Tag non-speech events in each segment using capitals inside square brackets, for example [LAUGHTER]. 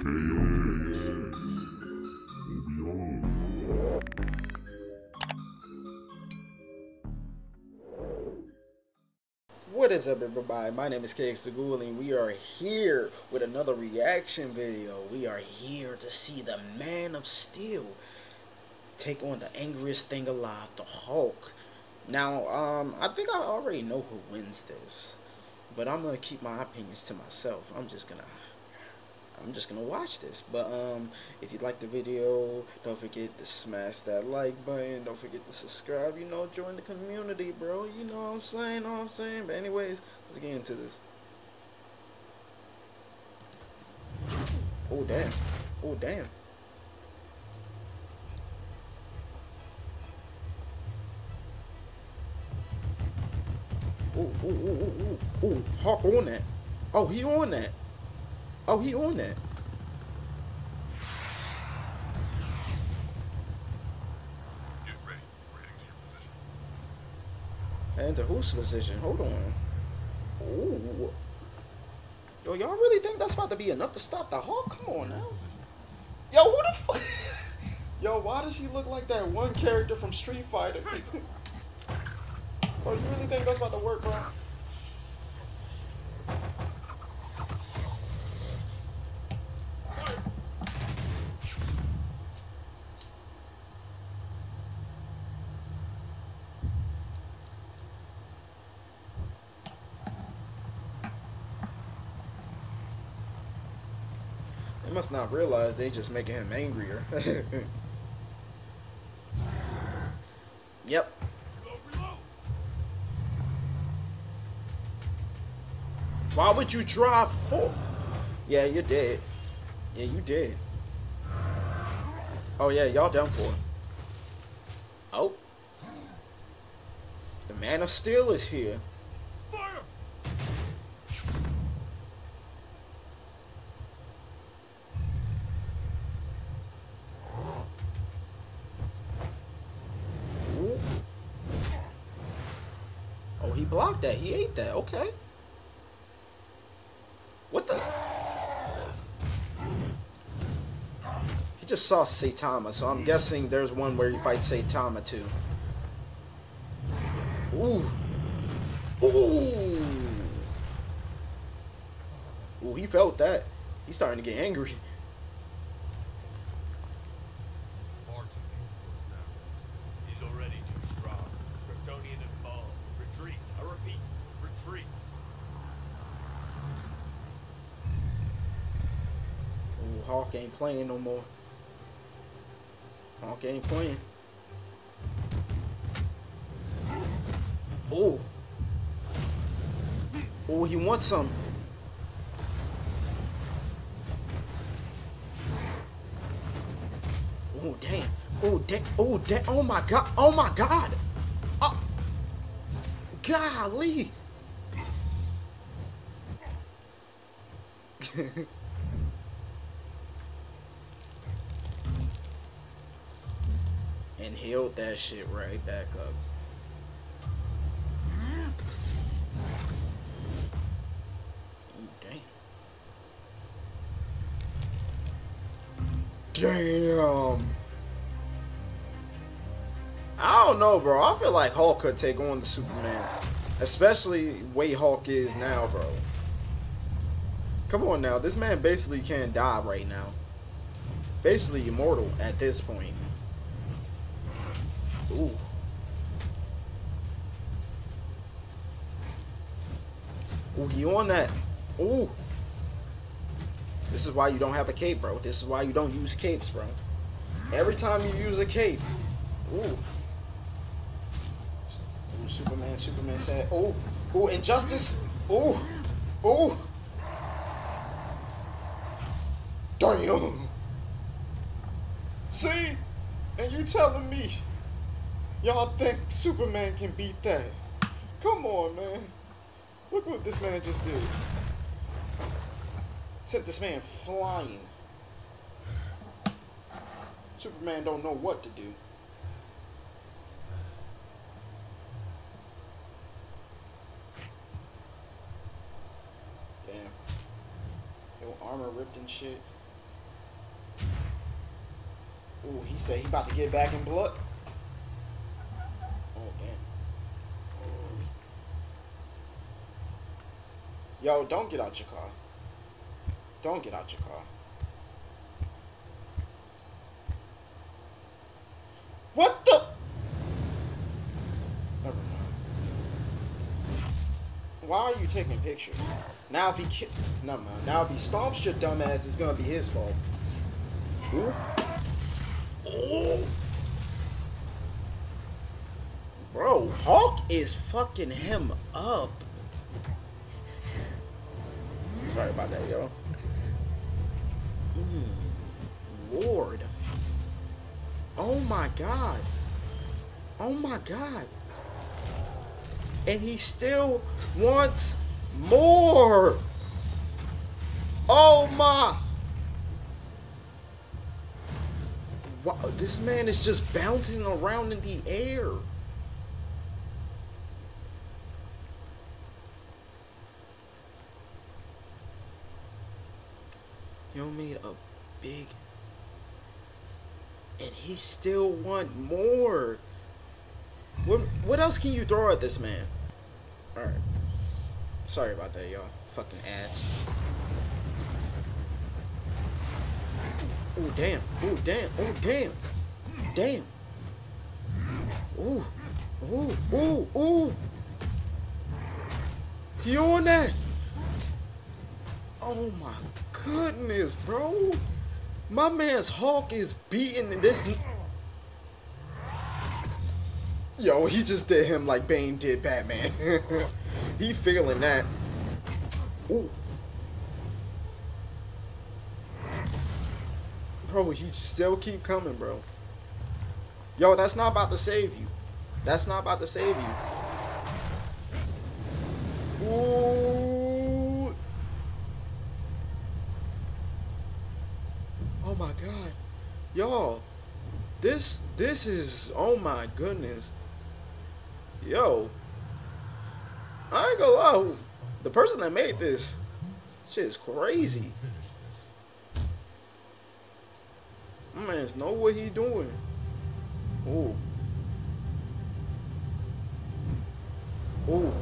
What is up everybody? My name is KX the Ghoul and we are here with another reaction video. We are here to see the Man of Steel take on the angriest thing alive, the Hulk. Now, um, I think I already know who wins this. But I'm gonna keep my opinions to myself. I'm just gonna I'm just gonna watch this. But um, if you like the video, don't forget to smash that like button. Don't forget to subscribe. You know, join the community, bro. You know what I'm saying? Know what I'm saying? But anyways, let's get into this. Oh damn! Oh damn! Oh, oh, oh, oh, oh, oh, Hulk on that. Oh, he on that. Oh, he on that. And to whose position? Hold on. Ooh. Yo, y'all really think that's about to be enough to stop the Hulk? Come on now. Yo, who the fuck? [LAUGHS] Yo, why does he look like that one character from Street Fighter? [LAUGHS] oh, you really think that's about to work, bro? They must not realize they just making him angrier. yep. Why would you drive for? Yeah, you're dead. Yeah, you dead. Oh yeah, y'all done for. Oh. The Man of Steel is here. Fire! Ooh. Oh, he blocked that. He ate that. Okay. What the? He just saw Saitama, so I'm guessing there's one where he fights Saitama too. Ooh. Ooh. Ooh, he felt that. He's starting to get angry. [LAUGHS] Retreat. I repeat, retreat. Ooh, Hulk ain't playing no more. Hulk ain't playing. Ooh. Ooh, he wants some. Oh damn. Oh damn. Oh damn. Oh my god. Oh my god. Golly. [LAUGHS] and healed that shit right back up. Damn. Damn. Know, bro. I feel like Hulk could take on the Superman. Especially way Hulk is now, bro. Come on now. This man basically can't die right now. Basically immortal at this point. Ooh. Ooh, he on that. Ooh. This is why you don't have a cape, bro. This is why you don't use capes, bro. Every time you use a cape. Ooh. Superman, Superman said, oh, oh, injustice. oh, ooh. Damn. See? And you telling me y'all think Superman can beat that? Come on, man. Look what this man just did. Sent this man flying. Superman don't know what to do. Damn. Your armor ripped and shit. Ooh, he said he about to get back in blood. Oh damn. Yo, don't get out your car. Don't get out your car. What the? Why are you taking pictures? Now if he ki- never mind. Now if he stomps your dumbass, it's gonna be his fault. Ooh. Oh. Bro, Hulk is fucking him up. Sorry about that, yo. Mm, Lord. Oh my god. Oh my god. And he still wants more. Oh my. Wow, this man is just bouncing around in the air. Yo made a big and he still want more. What what else can you throw at this man? Alright. Sorry about that, y'all. Fucking ads. Oh damn. Oh damn. Oh damn. Damn. Ooh. Ooh. Ooh. Ooh. He on that. Oh my goodness, bro. My man's Hulk is beating this. Yo, he just did him like Bane did Batman. [LAUGHS] he feeling that. Ooh. Bro, he still keep coming, bro. Yo, that's not about to save you. That's not about to save you. Ooh. Oh my god. Y'all, this this is oh my goodness. Yo. I ain't gonna lie. The person that made this shit is crazy. My man's know what he doing. Ooh. Ooh.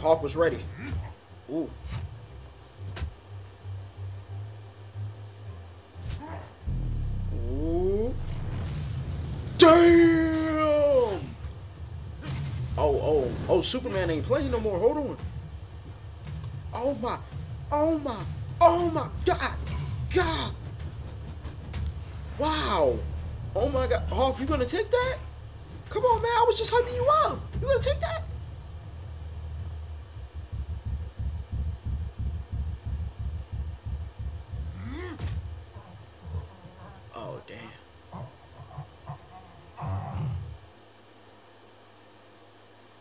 Hulk was ready. Ooh. Oh, Superman ain't playing no more. Hold on. Oh my, oh my, oh my God, God. Wow. Oh my God. Hulk, you gonna take that? Come on, man. I was just hyping you up. You gonna take that? Oh, damn.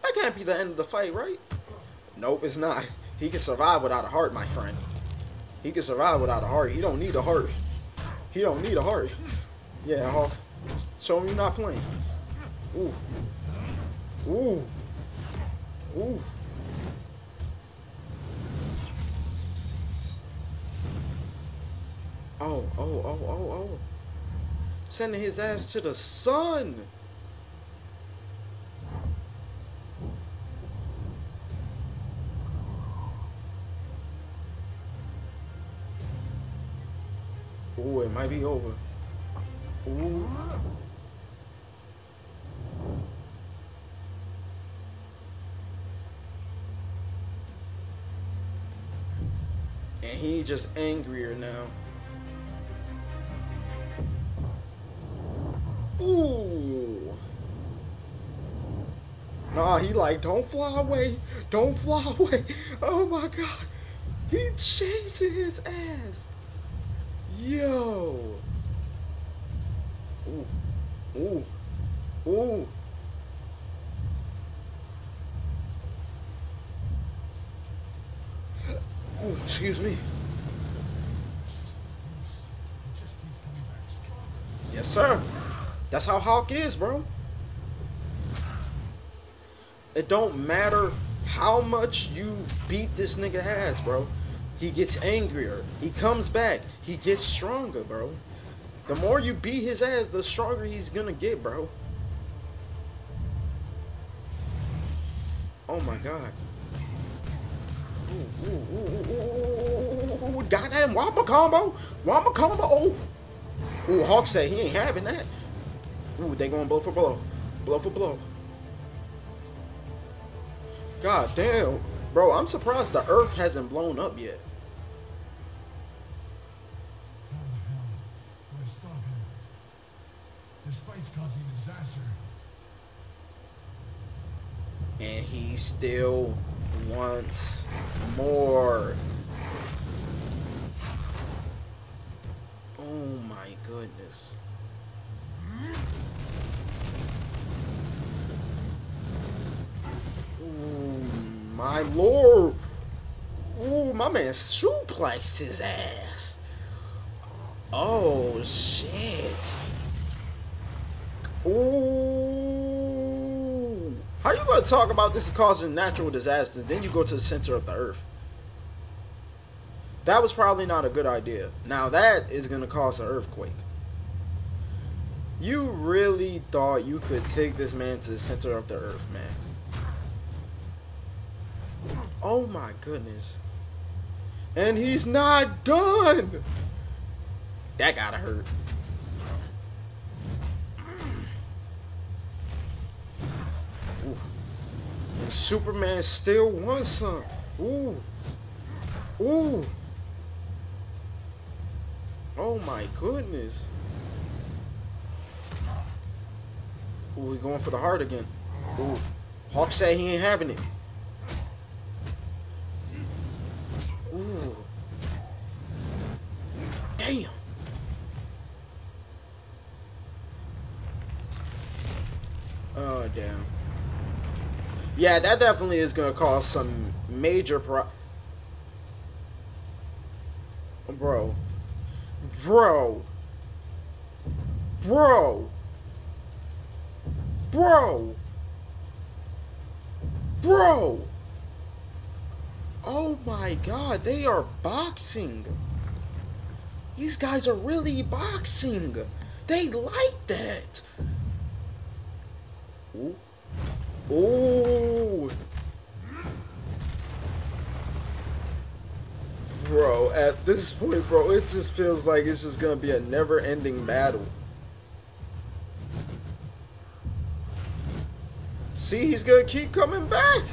That can't be the end of the fight, right? Nope, it's not. He can survive without a heart, my friend. He can survive without a heart. He don't need a heart. He don't need a heart. Yeah, Hulk. Show him you're not playing. Ooh. Ooh. Ooh. Oh, oh, oh, oh, oh. Sending his ass to the sun. Might be over. Ooh. And he just angrier now. Ooh. Nah, he like, don't fly away. Don't fly away. Oh my god. He chasing his ass. Yo. Ooh. Ooh. Ooh. Ooh, excuse me. Yes, sir. That's how Hulk is, bro. It don't matter how much you beat this nigga ass, bro. He gets angrier. He comes back. He gets stronger, bro. The more you beat his ass, the stronger he's gonna get, bro. Oh my god. Ooh, ooh, ooh, ooh, goddamn Wampa combo. Wampa combo. Oh. Ooh, Hulk said he ain't having that. Ooh, they going blow for blow. Blow for blow. God damn. Bro, I'm surprised the earth hasn't blown up yet. How the hell do I stop him? This fight's causing a disaster. And he still wants more. Oh my goodness. My lord. Ooh, my man suplexed his ass. Oh shit. Ooh. How you gonna talk about this is causing natural disasters, then you go to the center of the earth? That was probably not a good idea. Now that is gonna cause an earthquake. You really thought you could take this man to the center of the earth, man. Oh my goodness. And he's not done. That gotta hurt. Ooh. And Superman still wants some. Ooh. Ooh. Oh my goodness. Ooh, we going for the heart again. Ooh. Hulk said he ain't having it. Damn. Yeah, that definitely is gonna cause some major pro. Bro. Bro. Bro. Bro. Bro. Oh my god, they are boxing. These guys are really boxing. They like that. Ooh. Ooh. Bro, at this point, bro, it just feels like it's just gonna be a never ending battle. See, he's gonna keep coming back.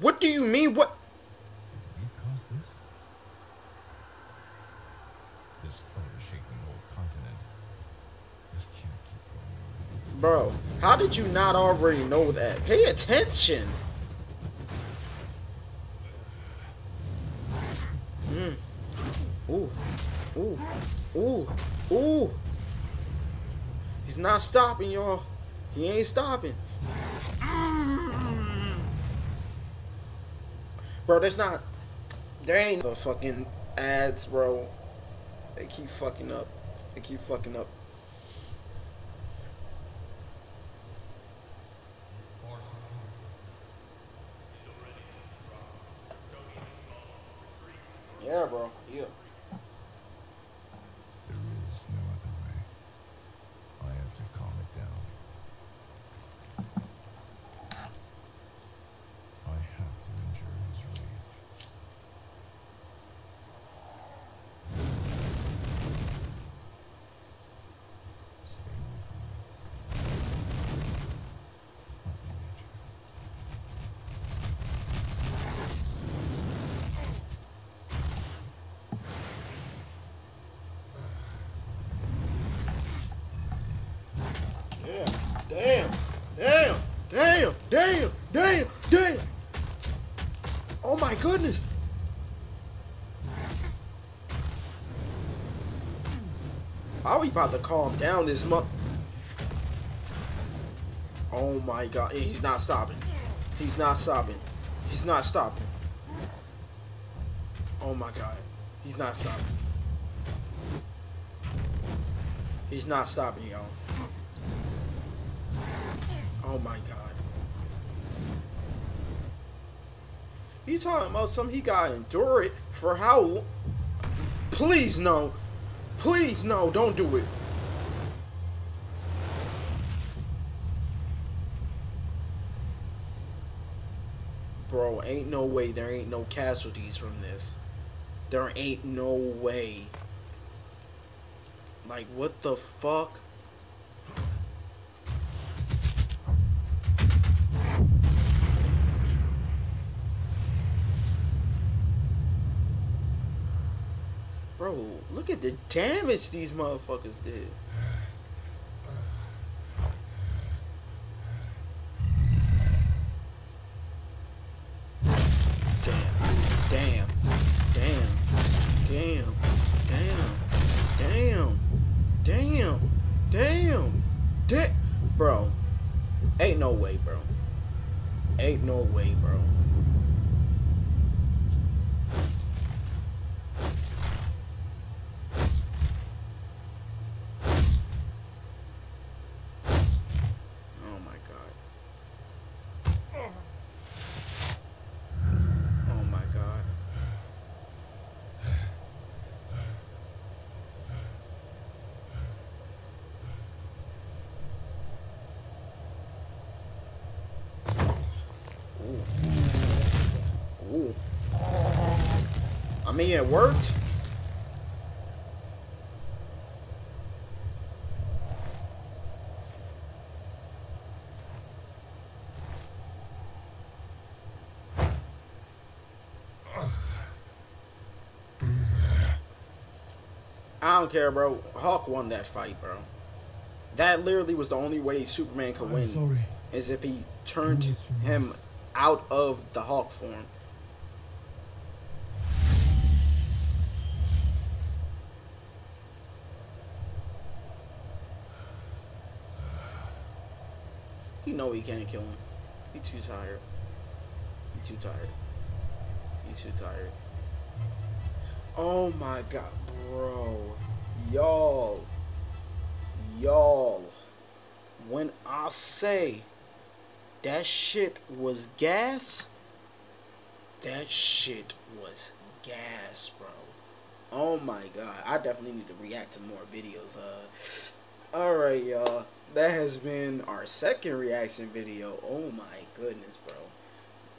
What do you mean? What? Did we cause this? This fight is shaking the whole continent. This can't keep going on. Bro, how did you not already know that? Pay attention. Mm. Ooh. Ooh. Ooh. Ooh. He's not stopping, y'all. He ain't stopping. Bro, there's not. There ain't the fucking ads, bro. They keep fucking up. They keep fucking up. He's far too powerful. He's already too strong. Kryptonian involved. Retreat. Yeah, bro. Yeah. There is no other way. I have to calm it down. I have to endure his rage. Stay with me. Mother Nature. Damn, damn, damn, damn, damn, damn. Oh my goodness. How we about to calm down this month? Oh my god, he's not stopping. He's not stopping. He's not stopping. Oh my god. He's not stopping. He's not stopping, y'all. Oh my god. He talking about something he got to endure it for how Please no. Please no, don't do it. Bro, ain't no way there ain't no casualties from this. There ain't no way. Like, what the fuck? Look at the damage these motherfuckers did. Damn, damn, damn, damn, damn, damn, damn, damn, bro. Ain't no way, bro. Ain't no way, bro. Mean, it worked. I don't care, bro. Hulk won that fight, bro. That literally was the only way Superman could I'm win. sorry. Is if he turned You need to him out of the Hulk form. He know he can't kill him. He too tired. He too tired. He too tired. Oh my god, bro. Y'all. Y'all. When I say that shit was gas, that shit was gas, bro. Oh my god. I definitely need to react to more videos. Uh Alright, y'all. That has been our second reaction video. Oh my goodness, bro.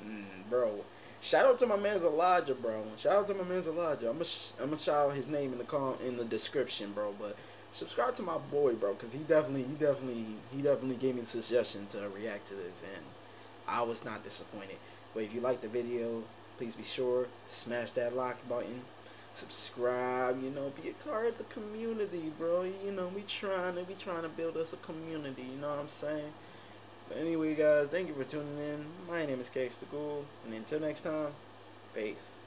Mm, bro. Shout out to my man's Elijah, bro. Shout out to my man's Elijah. I'm gonna I'm gonna shout out his name in the com- in the description, bro. But subscribe to my boy, bro, because he definitely he definitely he definitely gave me the suggestion to react to this, and I was not disappointed. But if you like the video, please be sure to smash that like button, subscribe. You know, be a part of the community, bro. You know, we trying to we trying to build us a community. You know what I'm saying? But anyway, guys, thank you for tuning in. My name is KX the Ghoul, and until next time, peace.